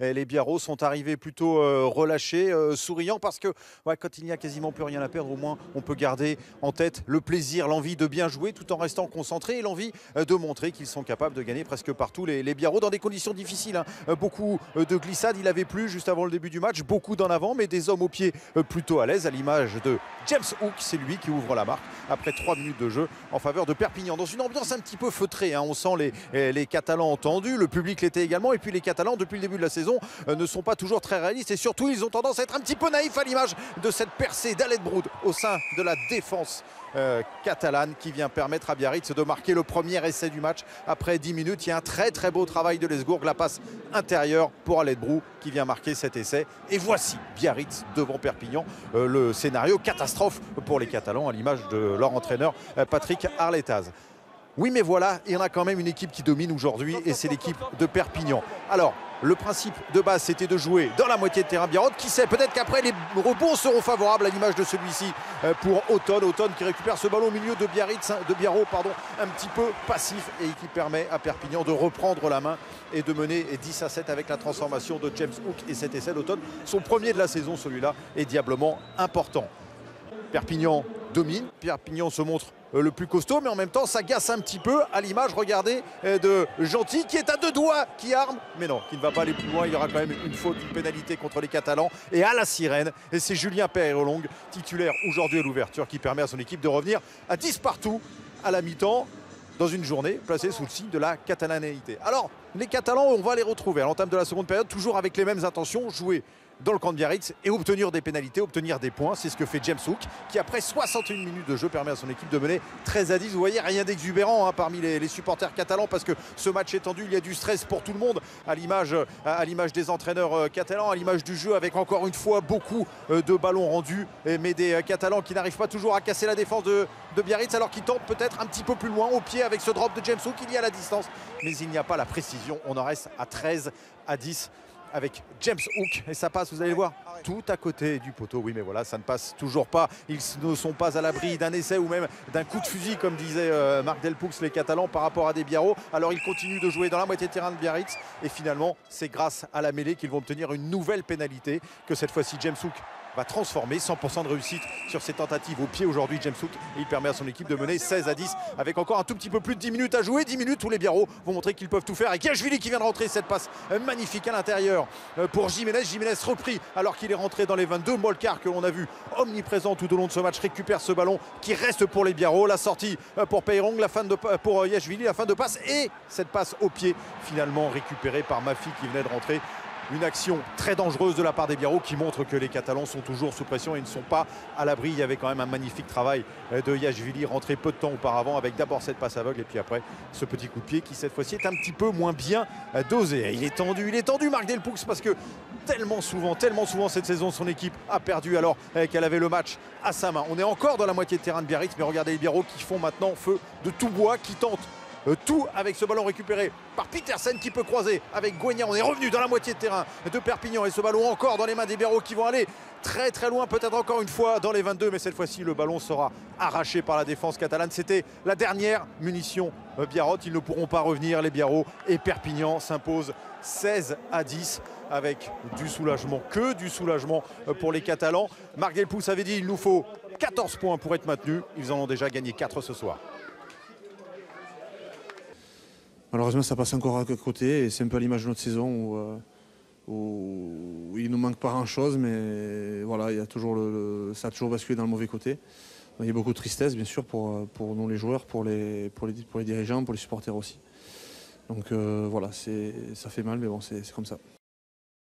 les Biarros sont arrivés plutôt euh, relâchés, euh, souriants, parce que quand il n'y a quasiment plus rien à perdre, au moins on peut garder en tête le plaisir, l'envie de bien jouer tout en restant concentré et l'envie euh, de montrer qu'ils sont capables de gagner presque partout les, les Biarros dans des conditions difficiles. hein. Beaucoup de glissades, il avait plu juste avant le début du match, beaucoup d'en avant, mais des hommes au pied plutôt à l'aise, à l'image de James Hook, c'est lui qui ouvre la marque après trois minutes de jeu en faveur de Perpignan. Dans une ambiance un petit peu feutrée, hein. on sent les, les Catalans entendus, le public l'était également, et puis les Catalans, depuis le début de la saison, euh, ne sont pas toujours très réalistes, et surtout ils ont tendance à être un petit peu naïfs à l'image de cette percée d'Alet Brood au sein de la défense euh, catalane qui vient permettre à Biarritz de marquer le premier essai du match après 10 minutes. Il y a un très très beau travail de Lesgourg, la passe intérieure pour Alet Brou qui vient marquer cet essai. Et voici Biarritz devant Perpignan. Euh, le scénario catastrophe pour les Catalans à l'image de leur entraîneur Patrick Arletaz. Oui, mais voilà, il y en a quand même une équipe qui domine aujourd'hui et c'est l'équipe de Perpignan. Alors, le principe de base, c'était de jouer dans la moitié de terrain Biarrot. Qui sait, peut-être qu'après, les rebonds seront favorables à l'image de celui-ci euh, pour Auton. Auton qui récupère ce ballon au milieu de Biarritz, de Biarrot, pardon, un petit peu passif et qui permet à Perpignan de reprendre la main et de mener 10 à 7 avec la transformation de James Hook et cet essai d'Auton. Son premier de la saison, celui-là, est diablement important. Perpignan domine, Perpignan se montre le plus costaud, mais en même temps ça gasse un petit peu à l'image, regardez, euh, de Gentil qui est à deux doigts, qui arme, mais non, qui ne va pas aller plus loin, il y aura quand même une faute, une pénalité contre les Catalans, et à la sirène, et c'est Julien Perrelong, titulaire aujourd'hui à l'ouverture, qui permet à son équipe de revenir à 10 partout à la mi-temps, dans une journée placée sous le signe de la catalanéité. Alors, les Catalans, on va les retrouver à l'entame de la seconde période, toujours avec les mêmes intentions, jouer dans le camp de Biarritz et obtenir des pénalités, obtenir des points. C'est ce que fait James Hook, qui après 61 minutes de jeu permet à son équipe de mener 13 à 10. Vous voyez, rien d'exubérant hein, parmi les, supporters catalans parce que ce match est tendu, il y a du stress pour tout le monde, à l'image des entraîneurs euh, catalans, à l'image du jeu, avec encore une fois beaucoup euh, de ballons rendus, mais des euh, Catalans qui n'arrivent pas toujours à casser la défense de, de Biarritz, alors qu'ils tentent peut-être un petit peu plus loin au pied avec ce drop de James Hook. Il y a la distance, mais il n'y a pas la précision. On en reste à 13 à 10 avec James Hook et ça passe, vous allez voir, tout à côté du poteau. Oui, mais voilà, ça ne passe toujours pas. Ils ne sont pas à l'abri d'un essai ou même d'un coup de fusil, comme disait euh, Marc Delpoux, les Catalans, par rapport à des Biarros. Alors ils continuent de jouer dans la moitié de terrain de Biarritz et finalement, c'est grâce à la mêlée qu'ils vont obtenir une nouvelle pénalité que cette fois-ci James Hook va transformer 100% de réussite sur ses tentatives au pied aujourd'hui James Hook. Et il permet à son équipe de mener 16 à 10 avec encore un tout petit peu plus de 10 minutes à jouer. 10 minutes où les Biarros vont montrer qu'ils peuvent tout faire. Et Kiashvili qui vient de rentrer cette passe magnifique à l'intérieur pour Jiménez. Jiménez repris alors qu'il est rentré dans les 22 Molcar que l'on a vu omniprésent tout au long de ce match récupère ce ballon qui reste pour les Biarros. La sortie pour Peyrong la fin de pour Yashvili la fin de passe et cette passe au pied finalement récupérée par Mafi qui venait de rentrer une action très dangereuse de la part des Biarros qui montre que les Catalans sont toujours sous pression et ne sont pas à l'abri. Il y avait quand même un magnifique travail de Yashvili rentré peu de temps auparavant avec d'abord cette passe aveugle et puis après ce petit coup de pied qui cette fois-ci est un petit peu moins bien dosé. Il est tendu, il est tendu Marc Delpoux parce que tellement souvent, tellement souvent cette saison son équipe a perdu alors qu'elle avait le match à sa main. On est encore dans la moitié de terrain de Biarritz mais regardez les Biarros qui font maintenant feu de tout bois, qui tentent tout avec ce ballon récupéré par Petersen qui peut croiser avec Guignan. On est revenu dans la moitié de terrain de Perpignan et ce ballon encore dans les mains des Biarros qui vont aller très très loin, peut-être encore une fois dans les 22, mais cette fois-ci le ballon sera arraché par la défense catalane. C'était la dernière munition Biarrot. Ils ne pourront pas revenir les Biarros et Perpignan s'impose 16 à 10 avec du soulagement, que du soulagement pour les Catalans. Marc Delpous avait dit il nous faut 14 points pour être maintenus. Ils en ont déjà gagné 4 ce soir. Malheureusement, ça passe encore à côté et c'est un peu à l'image de notre saison où, euh, il ne nous manque pas grand-chose, mais voilà, il y a toujours le, ça a toujours basculé dans le mauvais côté. Il y a beaucoup de tristesse, bien sûr, pour, pour nous les joueurs, pour les, pour, les, pour les dirigeants, pour les supporters aussi. Donc euh, voilà, ça fait mal, mais bon, c'est comme ça.